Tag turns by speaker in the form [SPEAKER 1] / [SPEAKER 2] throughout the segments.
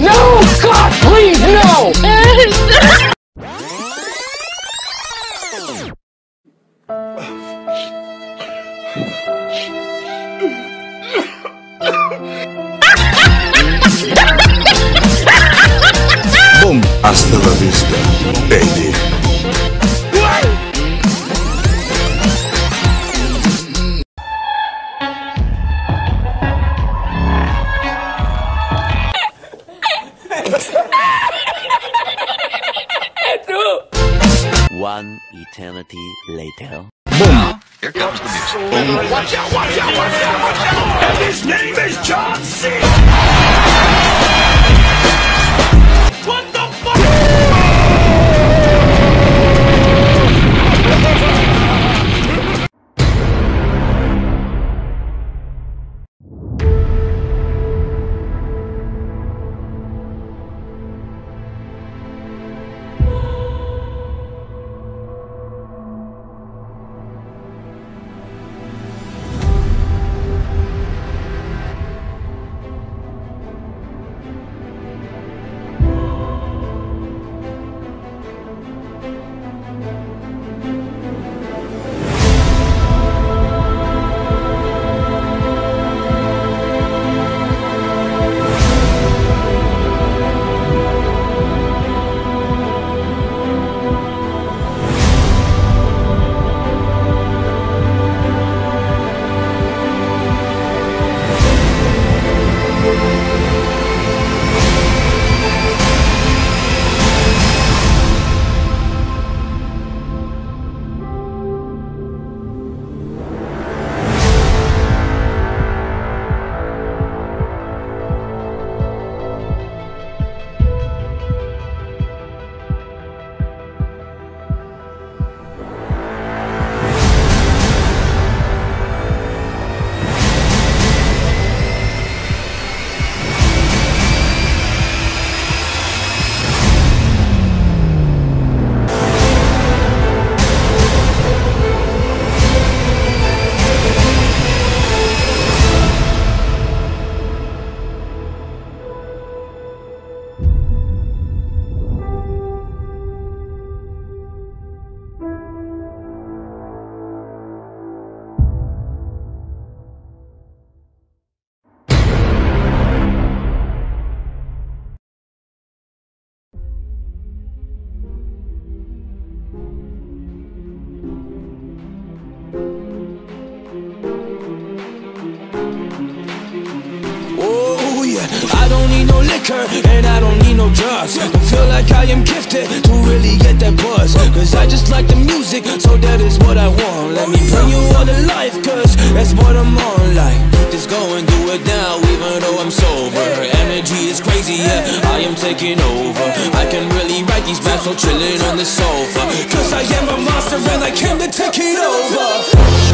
[SPEAKER 1] No! God, please, no!
[SPEAKER 2] Hasta la vista, baby.
[SPEAKER 3] One eternity later.
[SPEAKER 2] Boom!
[SPEAKER 4] Here comes the music.
[SPEAKER 2] Watch out, watch out, watch out, watch out! And his name is John C.
[SPEAKER 5] I don't need no liquor and I don't need no drugs. I feel like I am gifted to really get that buzz. Cause I just like the music, so that is what I want. Let me bring you all to life, cause that's what I'm on. Like, just go and do it now, even though I'm sober. Her energy is crazy, yeah, I am taking over. I can really write these raps so chilling on the sofa. Cause I am a monster and I came to take it over.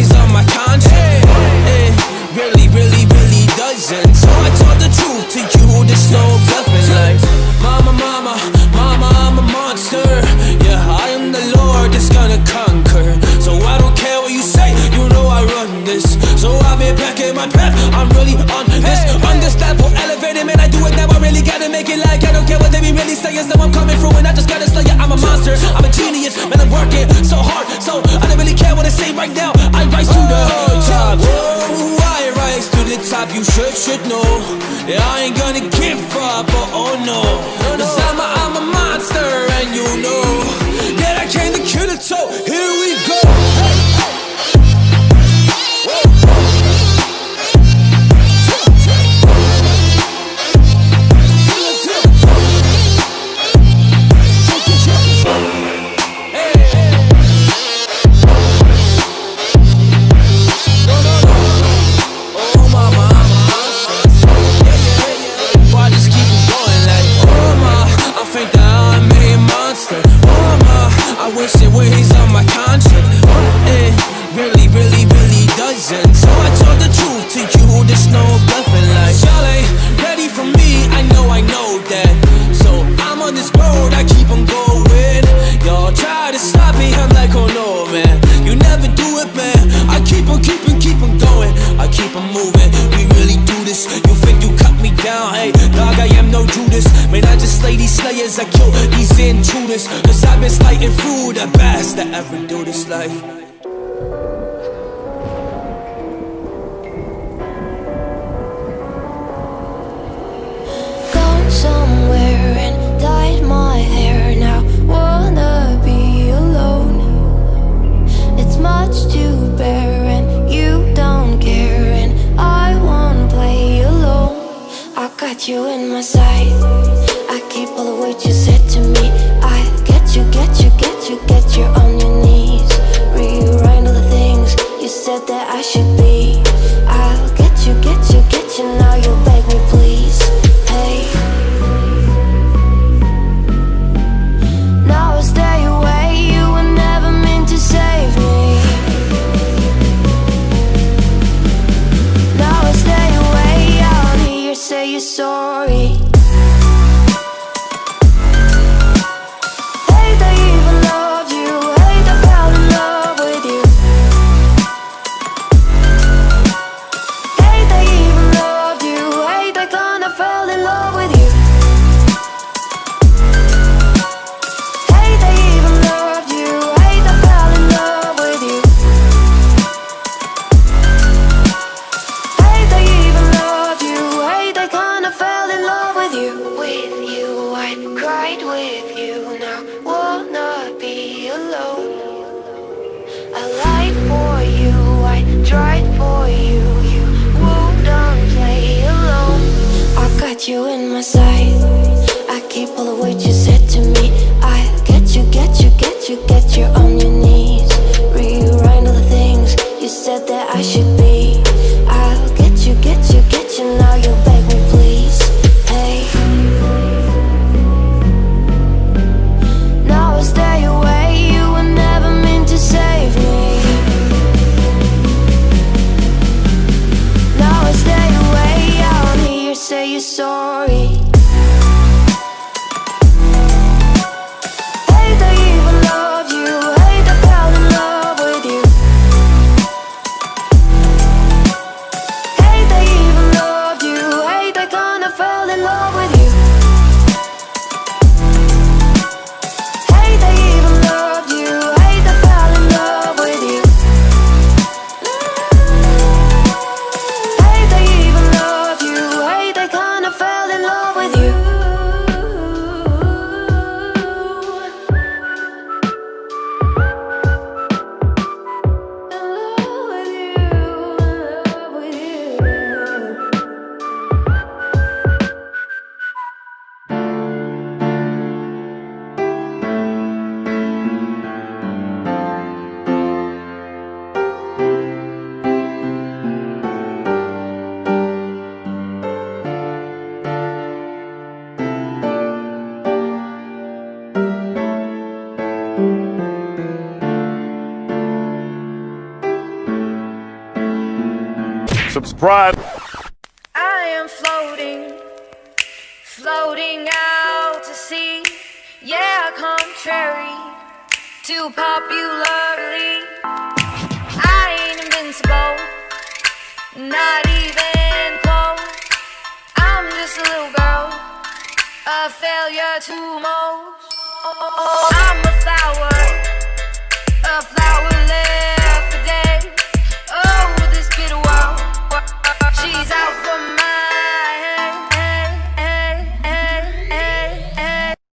[SPEAKER 5] It on my conscience. It really, really, really doesn't. So I told the truth to you, there's no bluffing. Like, Mama, Mama, Mama, I'm a monster. Yeah, I am the Lord that's gonna conquer. So I don't care what you say, you know I run this. So I've been back in my path, I'm really on this. Understandable, elevated, man, I do it now. I really gotta make it like I don't care what they be really saying. So I'm coming through and I just gotta slay it. I'm a monster, I'm a you should, know. Yeah, I ain't gonna reason. So I told the
[SPEAKER 6] truth to you, there's no bluffing like Y'all ain't ready for me, I know, I know that. So I'm on this road, I keep on going. Y'all try to stop me, I'm like, oh no man. You never do it man, I keep on, keep on, keep on going. I keep on moving, we really do this. You think you cut me down, hey Dog, I am no Judas. Man, I just slay these slayers, I kill these intruders. Cause I've been slighting through the best that ever do this life right with you now. wanna be alone. I lied for you, I tried for you. You won't play alone. I got you in my sight. I keep all the words you said to me. I get you, get you, get you, get you on your knees. Rewrite all the things you said that I should be. love
[SPEAKER 2] Subscribe.
[SPEAKER 6] I am floating, floating out to sea. Yeah, contrary to popularly. I ain't invincible, not even close. I'm just a little girl, a failure to most. I'm a flower, a flowerless. She's out for my